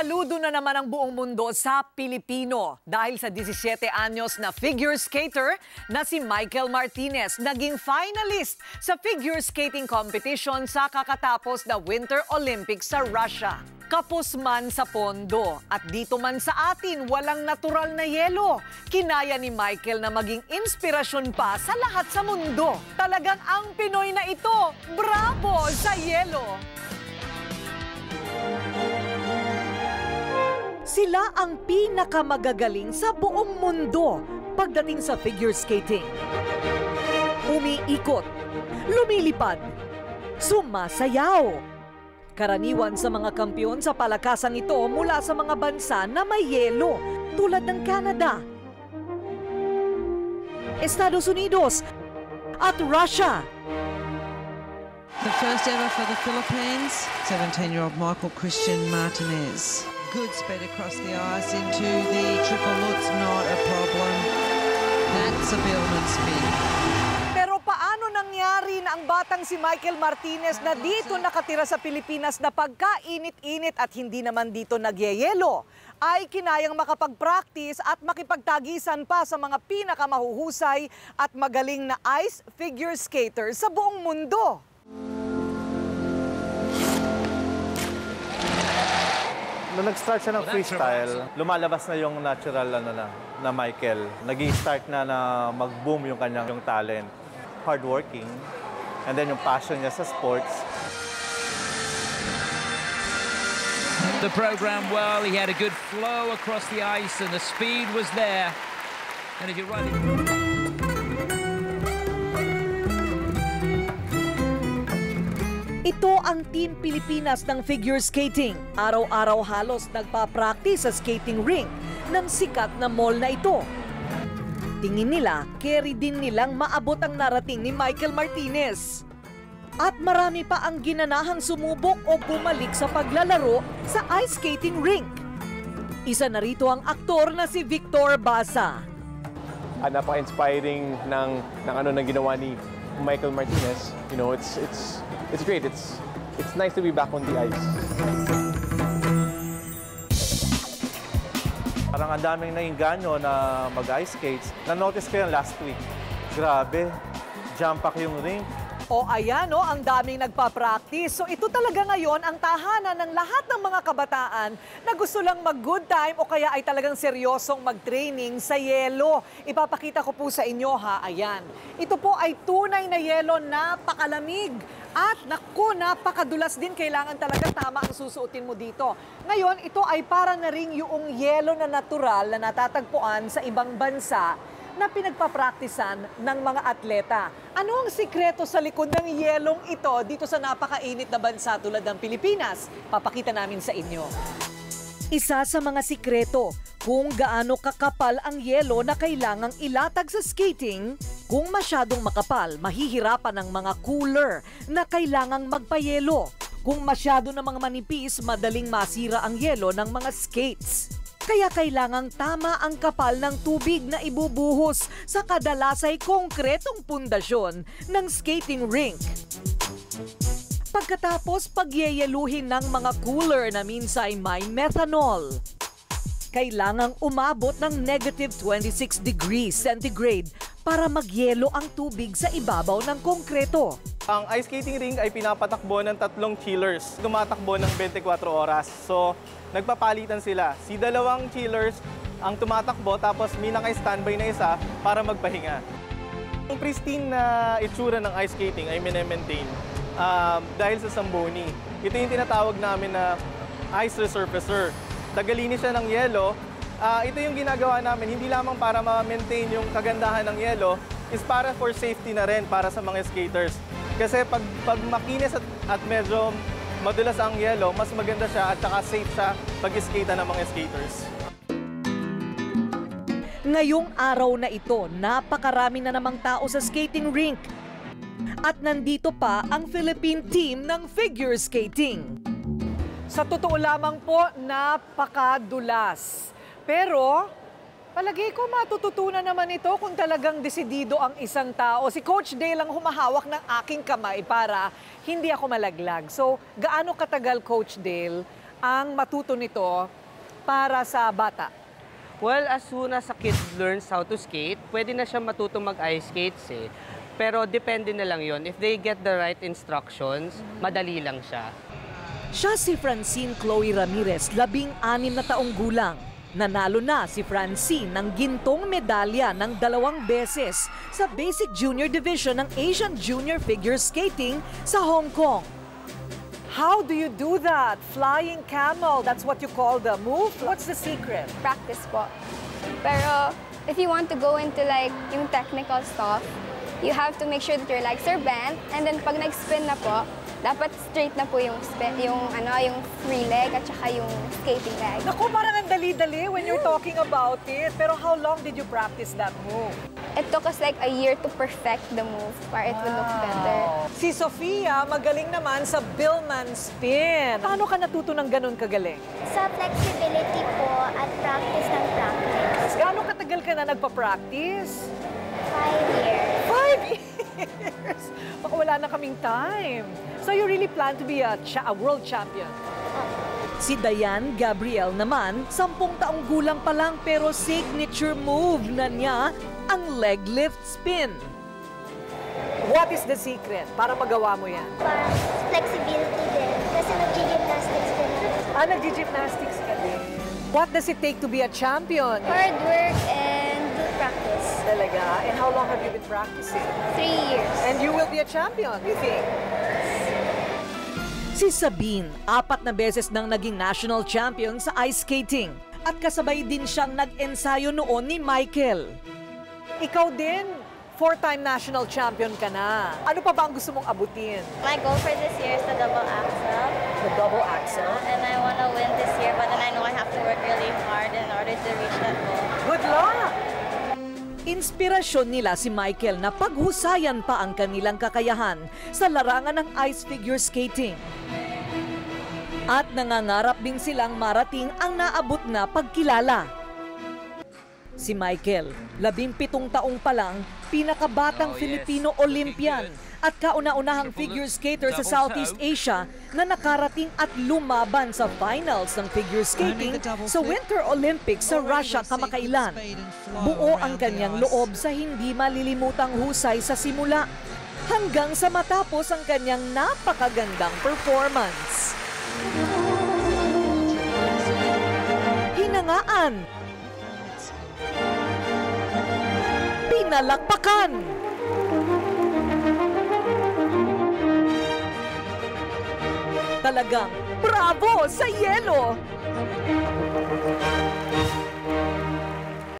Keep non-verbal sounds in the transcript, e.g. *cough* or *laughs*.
Saludo na naman ang buong mundo sa Pilipino dahil sa 17 anyos na figure skater na si Michael Martinez naging finalist sa figure skating competition sa kakatapos na Winter Olympics sa Russia. Kapos man sa pondo at dito man sa atin walang natural na yelo. Kinaya ni Michael na maging inspirasyon pa sa lahat sa mundo. Talagang ang Pinoy na ito, bravo sa yelo! Sila ang pinakamagagaling sa buong mundo pagdating sa figure skating. Umiikot, lumilipad, sumasayaw. Karaniwan sa mga kampiyon sa palakasang ito mula sa mga bansa na may yelo tulad ng Canada, Estados Unidos at Russia. The first ever for the Philippines, 17-year-old Michael Christian Martinez. Good speed across the ice into the triple lutz, not a problem. That's a Billman spin. Pero paano nangyari na ang batang si Michael Martinez na dito nakatira sa Pilipinas na pagkainit-init at hindi naman dito nagyeyelo ay kinayang makapag-practice at makipagtagisan pa sa mga pinakamahuhusay at magaling na ice figure skater sa buong mundo. Nung nag-start siya ng freestyle, lumalabas na yung natural ano na, na Michael. naging start na na mag-boom yung kanyang yung talent. Hardworking, and then yung passion niya sa sports. The program well, he had a good flow across the ice and the speed was there. And if you're running... Ito ang Team Pilipinas ng figure skating. Araw-araw halos nagpa-practice sa skating rink ng sikat na mall na ito. Tingin nila, carry din nilang maabot ang narating ni Michael Martinez. At marami pa ang ginanahang sumubok o bumalik sa paglalaro sa ice skating rink. Isa na rito ang aktor na si Victor Basa. uh, napaka-inspiring ng, ng ano na ginawa ni Michael Martinez. You know, it's it's it's great. It's it's nice to be back on the ice. Parang ang daming nainganyo na mag-ice skates. Na-notice ko yan last week. Grabe, jump pack yung rink. O ayan, no, ang daming nagpa-practice. So ito talaga ngayon ang tahanan ng lahat ng mga kabataan na gusto lang mag-good time o kaya ay talagang seryosong mag-training sa yelo. Ipapakita ko po sa inyo ha, ayan. Ito po ay tunay na yelo, napakalamig. At naku, napakadulas din. Kailangan talaga tama ang susuotin mo dito. Ngayon, ito ay para na rin yung yelo na natural na natatagpuan sa ibang bansa na pinagpapraktisan ng mga atleta. Ano ang sikreto sa likod ng yelong ito dito sa napakainit na bansa tulad ng Pilipinas? Papakita namin sa inyo. Isa sa mga sikreto kung gaano kakapal ang yelo na kailangang ilatag sa skating, kung masyadong makapal, mahihirapan ang mga cooler na kailangang magpayelo. Kung masyado namang manipis, madaling masira ang yelo ng mga skates. Kaya kailangang tama ang kapal ng tubig na ibubuhos sa kadalasay konkretong pundasyon ng skating rink. Pagkatapos pagyeyeluhin ng mga cooler na minsay may methanol. Kailangang umabot ng negative 26 degrees centigrade para magyelo ang tubig sa ibabaw ng konkreto. Ang ice skating rink ay pinapatakbo ng tatlong chillers. Tumatakbo ng 24 oras. So, nagpapalitan sila. Si dalawang chillers ang tumatakbo tapos may naka-standby na isa para magpahinga. Ang pristine na itsura ng ice skating ay minemaintain um, dahil sa Samboni. Ito yung tinatawag namin na ice resurfacer. Tagalinis siya ng yelo. Ah, ito yung ginagawa namin, hindi lamang para ma-maintain yung kagandahan ng yelo, is para for safety na rin para sa mga skaters. Kasi pag, pag makinis at, at medyo madulas ang yelo, mas maganda siya at saka safe siya pag-skate ng mga skaters. Ngayong araw na ito, napakarami na namang tao sa skating rink. At nandito pa ang Philippine team ng figure skating. Sa totoo lamang po, napakadulas. Pero, palagi ko matututunan naman ito kung talagang desidido ang isang tao. Si Coach Dale lang humahawak ng aking kamay para hindi ako malaglag. So, gaano katagal, Coach Dale, ang matuto nito para sa bata? Well, as soon as a kid learns how to skate, pwede na siya matuto mag-ice skates eh. Pero depende na lang yon. If they get the right instructions, madali lang siya. Siya si Francine Chloe Ramirez, labing anim na taong gulang. Nanalo na si Francine ng gintong medalya ng dalawang beses sa Basic Junior Division ng Asian Junior Figure Skating sa Hong Kong. How do you do that? Flying camel, that's what you call the move? What's the secret? practice po. Pero if you want to go into like yung technical stuff, you have to make sure that your legs are bent and then pag nag-spin na po, dapat straight na po yung yung ano, yung free leg at saka yung skating leg. Naku, parang ang dali-dali when you're talking about it. Pero how long did you practice that move? It took us like a year to perfect the move para it would look better. Si Sofia, magaling naman sa Billman spin. Paano ka natuto ng ganun kagaling? Sa flexibility po at practice ng practice. Gaano katagal ka na nagpa-practice? Five years. Five years! *laughs* Baka wala na kaming time. So you really plan to be a, cha- a world champion? Si Diane Gabriel naman, sampung taong gulang pa lang pero signature move na niya ang leg lift spin. What is the secret para magawa mo yan? Flexibility din. Kasi nag-gymnastics din. Ah, nag-gymnastics ka din. What does it take to be a champion? Hard work and practice. Talaga? And how long have you been practicing? Three years. And you will be a champion, you think? Si Sabine, apat na beses nang naging national champion sa ice skating. At kasabay din siyang nag-ensayo noon ni Michael. Ikaw din, four-time national champion ka na. Ano pa ba ang gusto mong abutin? My goal for this year is the double axel. The double axel? And I want to win this year, but then I know I have to work really hard in order to reach that goal. Inspirasyon nila si Michael na paghusayan pa ang kanilang kakayahan sa larangan ng ice figure skating. At nangangarap din silang marating ang naabot na pagkilala. Si Michael, labing pitong taong pa lang, pinakabatang Oh, yes. Filipino Olympian. At kauna-unahang figure skater sa Southeast. Asia na nakarating at lumaban sa finals ng figure skating the double sa. Winter Olympics sa Already Russia kamakailan. Buo ang kanyang loob sa hindi malilimutang husay sa simula hanggang sa matapos ang kanyang napakagandang performance. Hinangaan. Pinalakpakan. talagang bravo sa yelo!